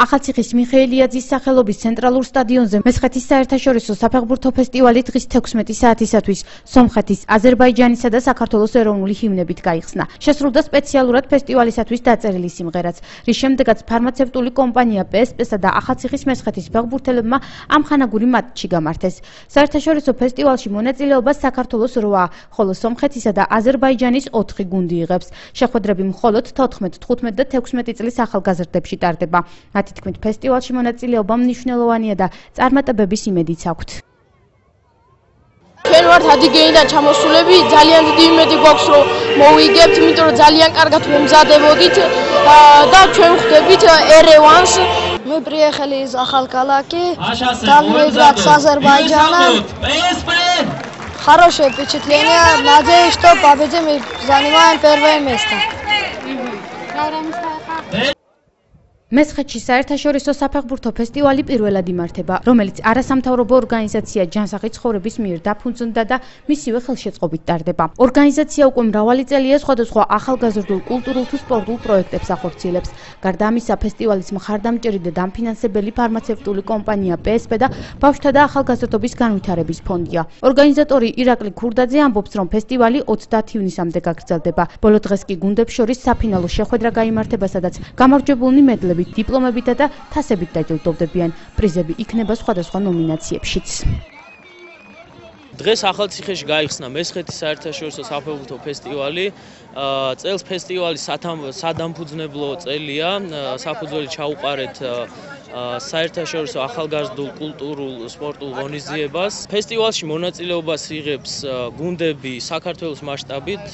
ახალციხის მიხეილიაძის სახელობის ცენტრალურ სტადიონზე მესხეთის საერთაშორისო საფეხბურთო ფესტივალი დღის 16 საათისათვის სომხეთის, აზერბაიჯანისა და საქართველოს ეროვნული ჰიმნებით გაიხსნა. შესრულდა სპეციალურად ფესტივალისათვის დაწერილი სიმღერაც, რის შემდეგაც ფარმაცევტული კომპანია PSP-სა და ახალციხის მესხეთის ფეხბურთელებმა ამხანაგური მატჩი გამართეს. საერთაშორისო ფესტივალში მონაწილეობას საქართველოს 8, ხოლო სომხეთისა და აზერბაიჯანის 4 გუნდი იღებს. შეხვედრები მხოლოდ 14, 15 და 16 წლის ახალგაზრდებში ტარდება. მათ მათი თქმით ფესტივალში მონაწილეობა მნიშვნელოვანია და წარმატებების იმედიც აქვთ. ჩვენ ვართ ადიგეიდან ჩამოსულები, ძალიან დიდი იმედი გვაქვს რომ მოვიგებთ, იმიტომ რომ ძალიან კარგად მომზადებოდით და ჩვენ ხვდებით ერევანს. мы приехали из ахалкалаки, там играть с Азербайджаном. Хорошее впечатление. Надеюсь, что победим и занимаем первое место. მესხეთში საერთაშორისო საფეხბურთო ფესტივალი პირველად იმართება, რომელიც არასამთავრობო ორგანიზაცია ჯანსაღი ცხოვრების მიერ დაფუძნდა და მისივე ხელშეწყობით ტარდება. ორგანიზაცია უკვე მრავალი წელია სხვადასხვა ახალგაზრდულ კულტურულ თუ სპორტულ პროექტებს ახორციელებს. გარდა ამისა, ფესტივალის მხარდამჭერი და დამფინანსებელი ფარმაცევტული კომპანია PSP და ბავშვთა და ახალგაზრდობის განვითარების ფონდია. ორგანიზატორი ირაკლი ქურდაძე ამბობს, რომ ფესტივალი 30 ივნისამდე გაგრძელდება. ბოლო დღეს კი გუნდებს შორის საფინალო შეხვედრა გამართება, სადაც გამარჯვებულნი მედლები პრიზებით, დიპლომებით და თასებით დაჯილდოვდებიან. პრიზები იქნება სხვადასხვა ნომინაციებშიც. დღეს ახალციხეში გაიხსნა მესხეთის საერთაშორისო საფეხბურთო ფესტივალი. წელს ფესტივალი სადამფუძნებლო წელია. საფუძველი ჩაუყარეთ საერთაშორისო ახალგაზრდულ კულტურულ სპორტულ ღონისძიებას. ფესტივალში მონაწილეობას იღებს გუნდები საქართველოს მასშტაბით,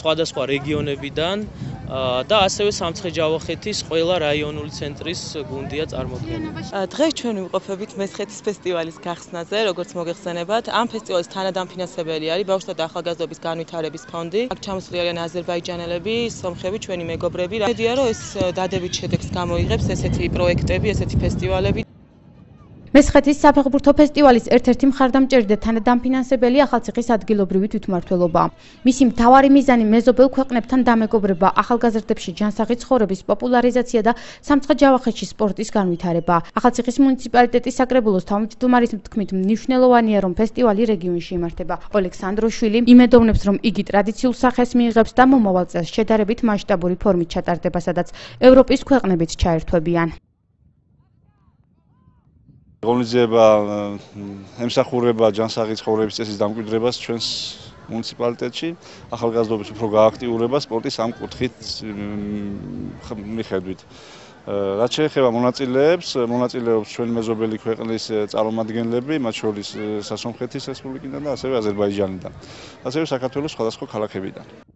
სხვადასხვა რეგიონებიდან. და ასევე სამცხე-ჯავახეთის ყველა რაიონული ცენტრის გუნდია წარმოქმნილი. დღეს ჩვენ ვიმყოფებით მესხეთის ფესტივალის გახსნაზე, როგორც მოგეხსენებათ, ამ ფესტივალის თანადამფინანსებელი არის ბავშვთა და ახალგაზრდობის განვითარების ფონდი. აქ ჩამოსული არიან აზერბაიჯანელები, სომხები, ჩვენი მეგობრები. მედია რომ ეს დადებით შედეგს გამოიღებს ესეთი პროექტები, ესეთი ფესტივალები. მესხეთის საფეხბურთო ფესტივალის ერთ-ერთი მხარდამჭერი და თანადამფინანსებელი ახალციხის ადგილობრივი თვითმმართველობა. მისი მთავარი მიზანი მეზობელ ქვეყნებთან დამეგობრება, ახალგაზრდებში ჯანსაღი ცხოვრების პოპულარიზაცია და სამცხე-ჯავახეთში სპორტის განვითარება. ახალციხის მუნიციპალიტეტის საკრებულოს თავმჯდომარის თქმით, მნიშვნელოვანია, რომ ფესტივალი რეგიონში იმართება. ოლექსანდროშვილი იმედოვნებს, რომ იგი ტრადიციულ სახეს მიიღებს და მომავალ წელს შედარებით მასშტაბური ფორმით ჩატარდება, სადაც ევროპის ქვეყნებიც ჩაერთვებიან. ორგანიზება ემსახურება ჯანსაღი ცხოვრების წესის დამკვიდრებას ჩვენს მუნიციპალიტეტში, ახალგაზრდობის უფრო გააქტიურება სპორტის ამ კუთხით მიხედვით. რაც შეეხება მონაწილეებს, მონაწილეობს ჩვენი მეზობელი ქვეყნის წარმომადგენლები, მათ შორის სასონხეთის რესპუბლიკიდან და ასევე აზერბაიჯანიდან. ასევე საქართველოს სხვადასხვა ქალაქებიდან.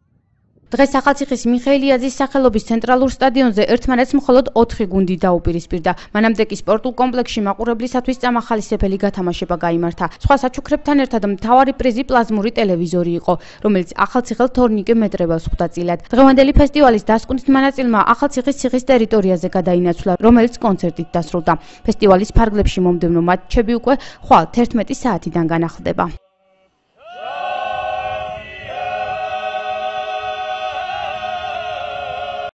დღეს ახალციხის მიხეილიაძის სახელობის ცენტრალურ სტადიონზე ერთმანეთს მხოლოდ 4 გუნდი დაუპირისპირდა. მანამდე კი სპორტულ კომპლექსში მაყურებლისათვის წამახალისებელი გათამაშება გამართა. სხვა საჩუქრებთან ერთად მთავარი პრიზი პლაზმური ტელევიზორი იყო, რომელიც ახალციხელ თორნიკე მეტრებას ხვდა წილად. დღევანდელი ფესტივალის დასკვნით მონაწილმა ახალციხის ციხის ტერიტორიაზე გადაინაცვლა, რომელიც კონცერტით დასრულდა. ფესტივალის ფარგლებში მომდევნო მატჩები უკვე ხვალ 11 საათიდან განახლდება.